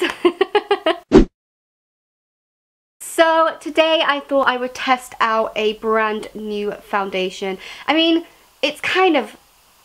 guys! so today I thought I would test out a brand new foundation. I mean, it's kind of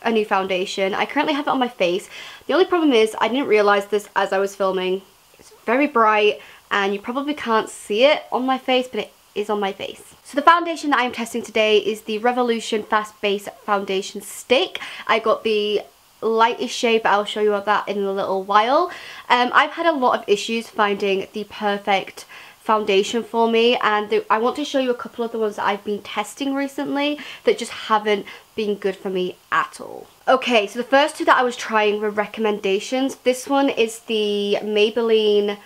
a new foundation. I currently have it on my face. The only problem is I didn't realise this as I was filming. It's very bright and you probably can't see it on my face, but it is on my face. So the foundation that I'm testing today is the Revolution Fast Base Foundation Stick. I got the lightest shade but I'll show you that in a little while. Um, I've had a lot of issues finding the perfect foundation for me and I want to show you a couple of the ones that I've been testing recently that just haven't been good for me at all. Okay, so the first two that I was trying were recommendations. This one is the Maybelline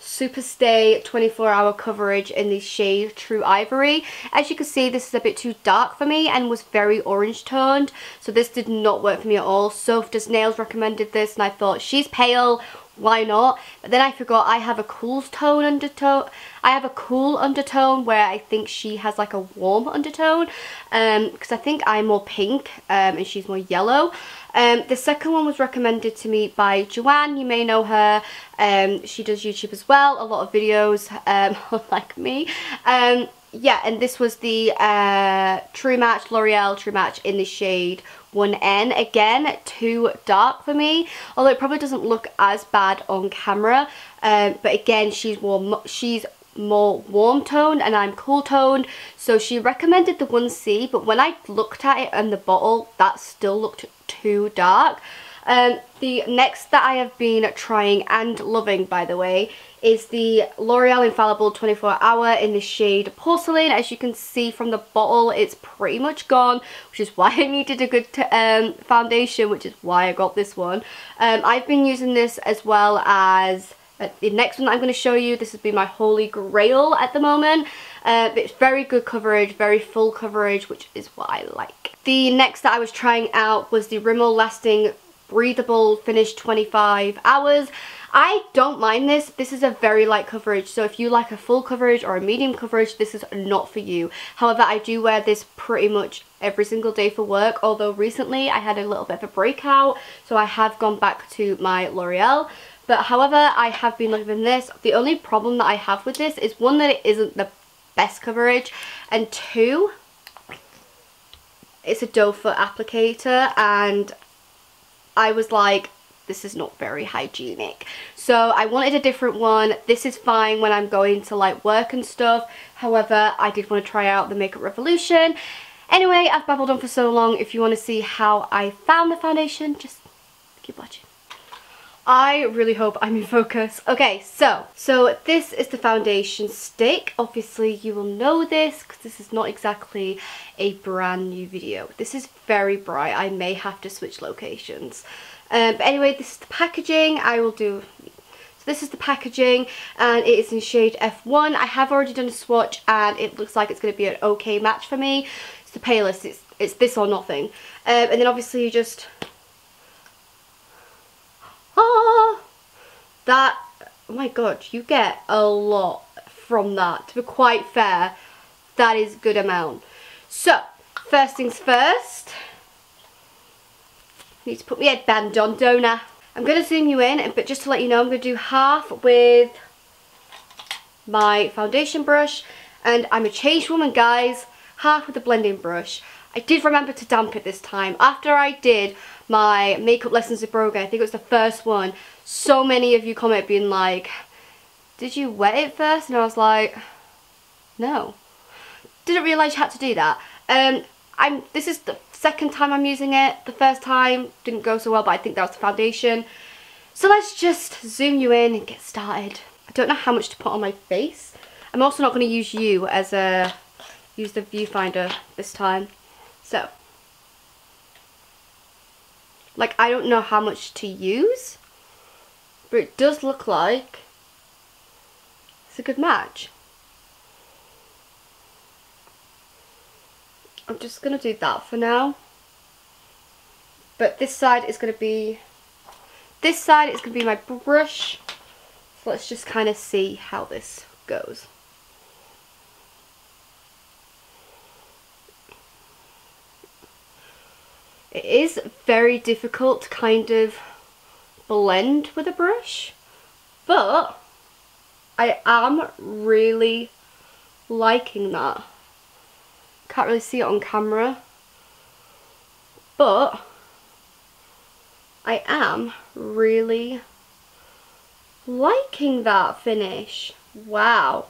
Superstay 24 hour coverage in the shade True Ivory. As you can see this is a bit too dark for me and was very orange toned so this did not work for me at all. Soph Does Nails recommended this and I thought she's pale why not? But then I forgot I have a cool tone undertone. I have a cool undertone where I think she has like a warm undertone because um, I think I'm more pink um, and she's more yellow. Um, the second one was recommended to me by Joanne, you may know her, um, she does YouTube as well, a lot of videos um, like me. Yeah, and this was the uh, True Match, L'Oreal True Match in the shade 1N. Again, too dark for me, although it probably doesn't look as bad on camera. Um, but again, she's more, she's more warm toned and I'm cool toned. So she recommended the 1C, but when I looked at it in the bottle, that still looked too dark. Um, the next that I have been trying and loving, by the way, is the L'Oreal Infallible 24 Hour in the shade Porcelain. As you can see from the bottle, it's pretty much gone, which is why I needed a good um, foundation, which is why I got this one. Um, I've been using this as well as uh, the next one I'm going to show you. This has been my holy grail at the moment. Uh, it's very good coverage, very full coverage, which is what I like. The next that I was trying out was the Rimmel Lasting breathable finish 25 hours I don't mind this. This is a very light coverage. So if you like a full coverage or a medium coverage, this is not for you. However, I do wear this pretty much every single day for work. Although recently I had a little bit of a breakout. So I have gone back to my L'Oreal. But however, I have been loving this. The only problem that I have with this is one, that it isn't the best coverage. And two, it's a doe foot applicator. And I was like, this is not very hygienic. So I wanted a different one. This is fine when I'm going to like work and stuff. However, I did want to try out the Makeup Revolution. Anyway, I've babbled on for so long. If you want to see how I found the foundation, just keep watching. I really hope I'm in focus. Okay, so, so this is the foundation stick. Obviously, you will know this because this is not exactly a brand new video. This is very bright. I may have to switch locations. Um, but anyway, this is the packaging. I will do... So this is the packaging and it is in shade F1. I have already done a swatch and it looks like it's going to be an okay match for me. It's the palest. It's, it's this or nothing. Um, and then obviously you just... Ah! That... Oh my god, you get a lot from that. To be quite fair, that is a good amount. So, first things first I need to put my headband on, don't I? I'm going to zoom you in, but just to let you know, I'm going to do half with my foundation brush. And I'm a changed woman, guys. Half with the blending brush. I did remember to damp it this time. After I did my makeup lessons with Brogan, I think it was the first one, so many of you comment being like, did you wet it first? And I was like, no. Didn't realise you had to do that. Um, I'm. This is the second time I'm using it. The first time didn't go so well, but I think that was the foundation. So let's just zoom you in and get started. I don't know how much to put on my face. I'm also not going to use you as a, use the viewfinder this time. So, like I don't know how much to use, but it does look like it's a good match. I'm just going to do that for now. But this side is going to be, this side is going to be my brush. So let's just kind of see how this goes. It is very difficult to kind of blend with a brush. But I am really liking that. Can't really see it on camera. But I am really liking that finish. Wow.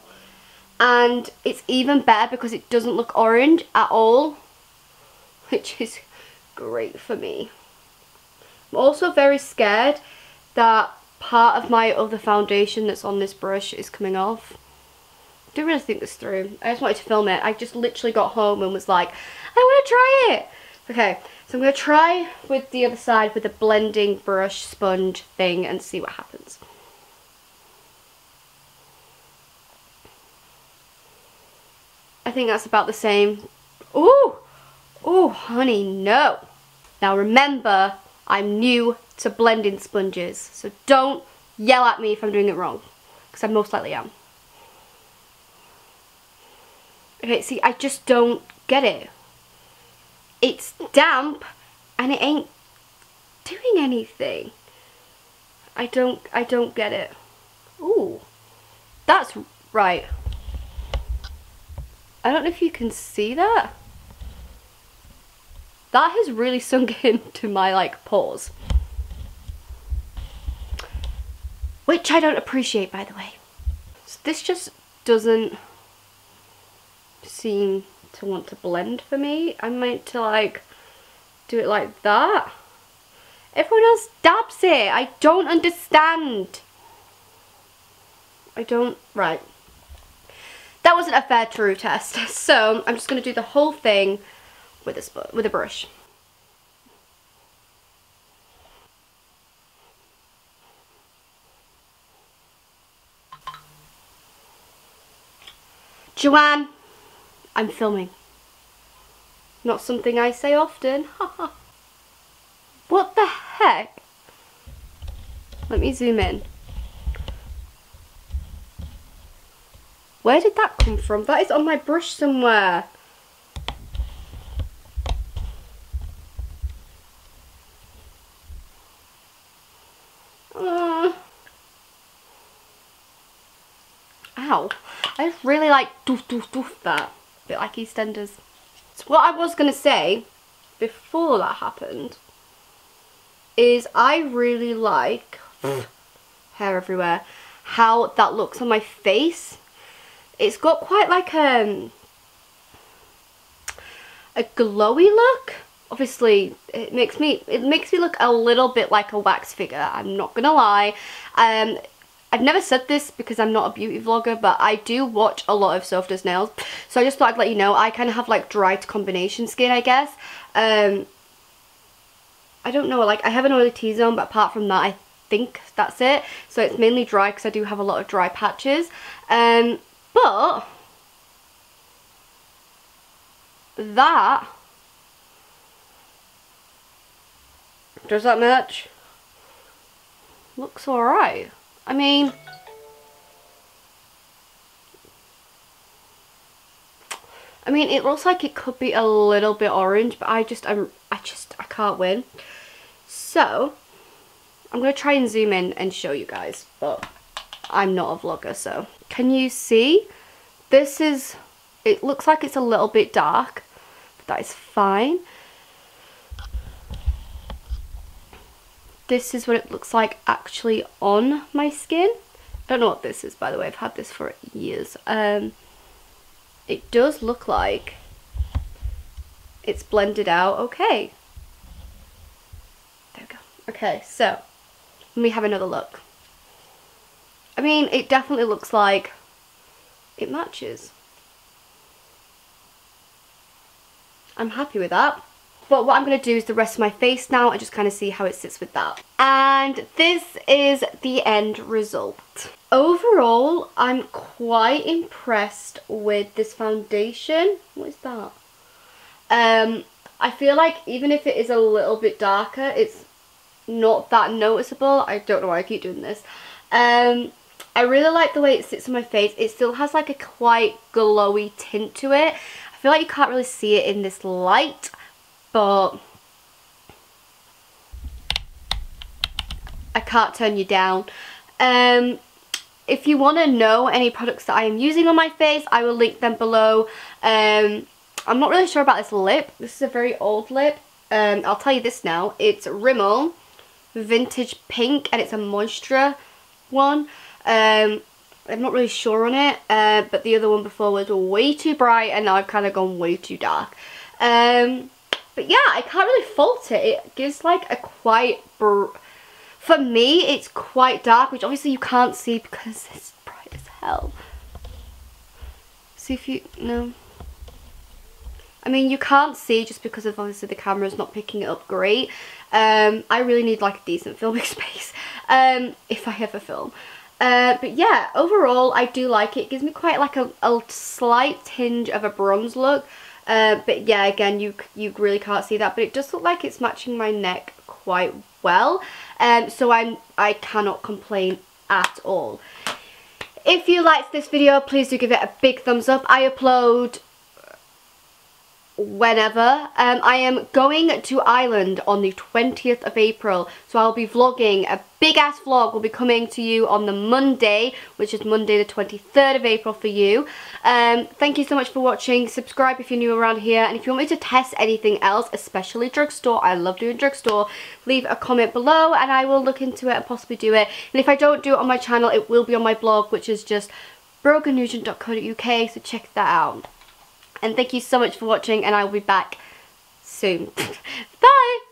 And it's even better because it doesn't look orange at all. Which is great for me. I'm also very scared that part of my other foundation that's on this brush is coming off. I didn't really think this through. I just wanted to film it. I just literally got home and was like, I want to try it. Okay, so I'm going to try with the other side with the blending brush sponge thing and see what happens. I think that's about the same. Ooh! Ooh, honey, no. Now remember, I'm new to blending sponges, so don't yell at me if I'm doing it wrong, because I most likely am. Okay, see, I just don't get it. It's damp, and it ain't doing anything. I don't, I don't get it. Ooh, that's right. I don't know if you can see that. That has really sunk into my like pores. Which I don't appreciate by the way. So this just doesn't seem to want to blend for me. I meant to like do it like that. Everyone else dabs it. I don't understand. I don't, right. That wasn't a fair true test. So I'm just going to do the whole thing with a, with a brush. Joanne, I'm filming. Not something I say often. what the heck? Let me zoom in. Where did that come from? That is on my brush somewhere. Uh, ow. I just really like doof doof doof that. A bit like EastEnders. So what I was going to say before that happened is I really like hair everywhere how that looks on my face it's got quite like a, um, a glowy look. Obviously, it makes me it makes me look a little bit like a wax figure. I'm not gonna lie. Um, I've never said this because I'm not a beauty vlogger, but I do watch a lot of Soph Nails. So I just thought I'd let you know, I kind of have like dry to combination skin, I guess. Um, I don't know, like I have an oily T-zone, but apart from that, I think that's it. So it's mainly dry because I do have a lot of dry patches. Um, but that does that match? Looks alright. I mean I mean it looks like it could be a little bit orange but I just I'm I just I can't win. So I'm gonna try and zoom in and show you guys but I'm not a vlogger so can you see? This is, it looks like it's a little bit dark, but that is fine. This is what it looks like actually on my skin. I don't know what this is by the way, I've had this for years. Um, it does look like it's blended out okay. There we go. Okay, so let me have another look. I mean, it definitely looks like it matches. I'm happy with that. But what I'm going to do is the rest of my face now and just kind of see how it sits with that. And this is the end result. Overall, I'm quite impressed with this foundation. What is that? Um, I feel like even if it is a little bit darker, it's not that noticeable. I don't know why I keep doing this. Um, I really like the way it sits on my face. It still has like a quite glowy tint to it. I feel like you can't really see it in this light, but I can't turn you down. Um, if you want to know any products that I am using on my face, I will link them below. Um, I'm not really sure about this lip. This is a very old lip. Um, I'll tell you this now. It's Rimmel Vintage Pink and it's a moisture one. Um, I'm not really sure on it, uh, but the other one before was way too bright and now I've kind of gone way too dark. Um, but yeah, I can't really fault it. It gives like a quite, for me, it's quite dark, which obviously you can't see because it's bright as hell. See if you, no. I mean, you can't see just because of obviously the camera's not picking it up great. Um, I really need like a decent filming space um, if I ever film. Uh, but yeah, overall, I do like it. It gives me quite like a, a slight tinge of a bronze look. Uh, but yeah, again, you you really can't see that. But it does look like it's matching my neck quite well. Um, so I'm, I cannot complain at all. If you liked this video, please do give it a big thumbs up. I upload whenever. Um, I am going to Ireland on the 20th of April, so I'll be vlogging. A big ass vlog will be coming to you on the Monday, which is Monday the 23rd of April for you. Um, thank you so much for watching. Subscribe if you're new around here, and if you want me to test anything else, especially drugstore, I love doing drugstore, leave a comment below and I will look into it and possibly do it. And if I don't do it on my channel, it will be on my blog, which is just brogannugent.co.uk, so check that out. And thank you so much for watching and I will be back soon. Bye!